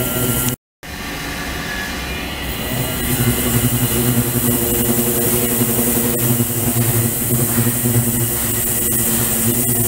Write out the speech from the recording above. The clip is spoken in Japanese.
Thank you.